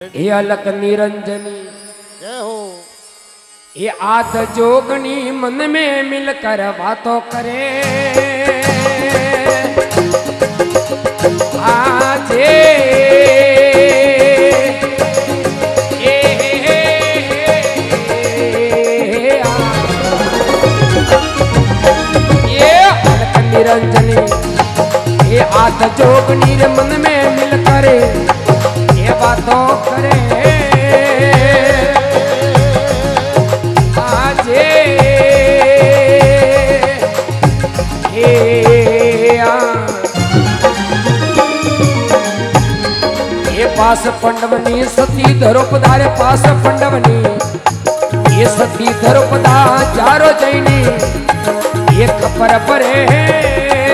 हे अलक निरंजनी जय ये आत जोगनी मन में मिलकर बातों करे। आजे निरंजनी ये आत जोग नीर मन में पास पंडवनी, सती धरो पधारे पास पंडवनी। ये सती धरो पधा चारो जैनी ये खपर परे आजे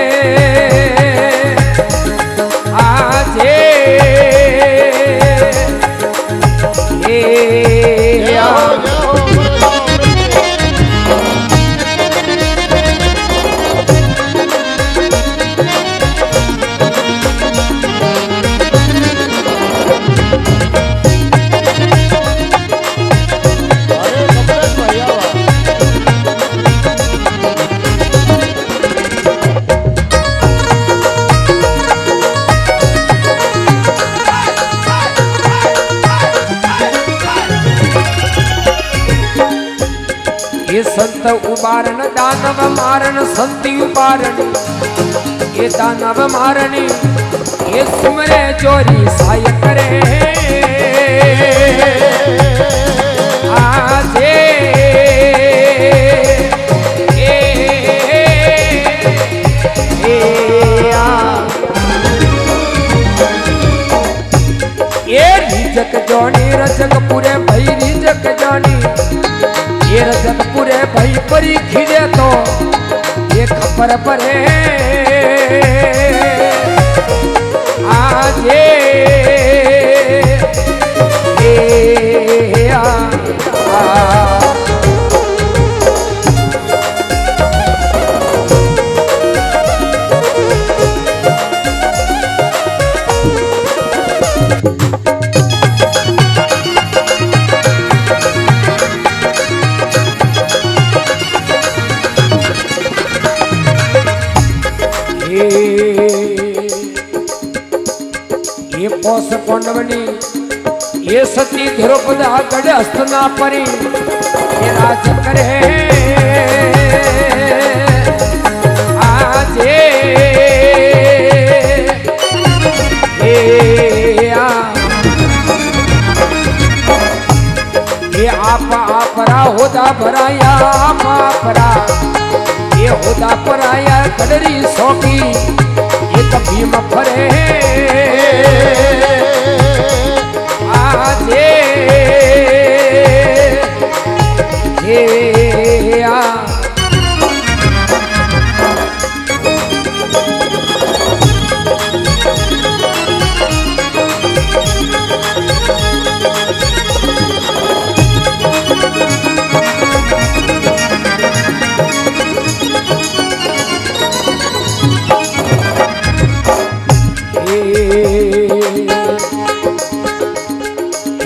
ये संत उबारण दानव मारण संति उबारण ये दानव मारणी ये सुमरे चोरी साय करे। ये रिजक जोनी खबर परे ये पोस पंडवनी ये सती द्रौपदा गढ़ हस्तना परी। ये राज करे आजे। ए आ। ये आप आपरा होदा भराया, आप आपरा। ये होदा पराया कदरी सौकी ये कभी मफरे। ये आ.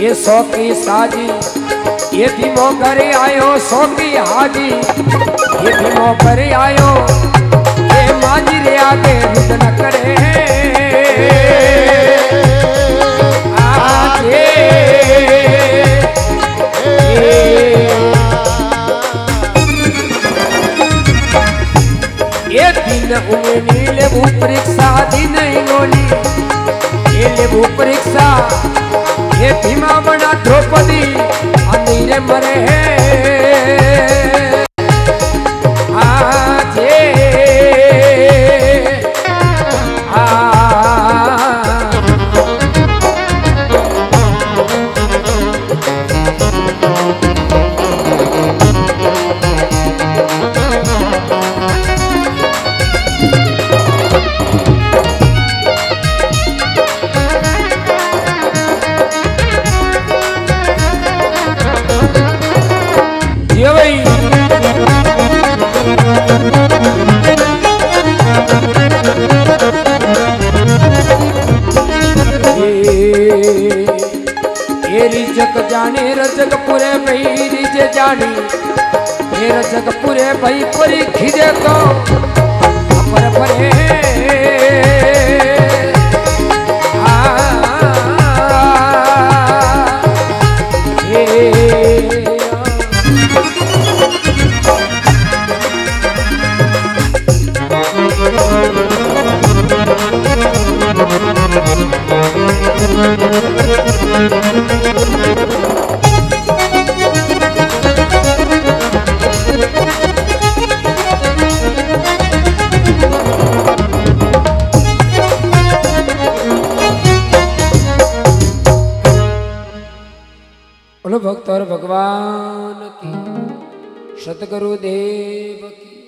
ये सौकी साजी ये धीमो करे आयो सौकी हाजी। ये धीमो करे आयो, ये माजी रे आगे रुद न करे। आजे ये दिन उमनी लेबू परीक्षा दिन इंगोली ये लेबू ये भीमा बना द्रौपदी। अनीरे हे रिजक जाने रजक पूरे भई रिजे जानी। हे रजक पूरे भई परी खिजे को। બોલો ભક્ત ભગવાન કી. સતગુરુ દેવ કી.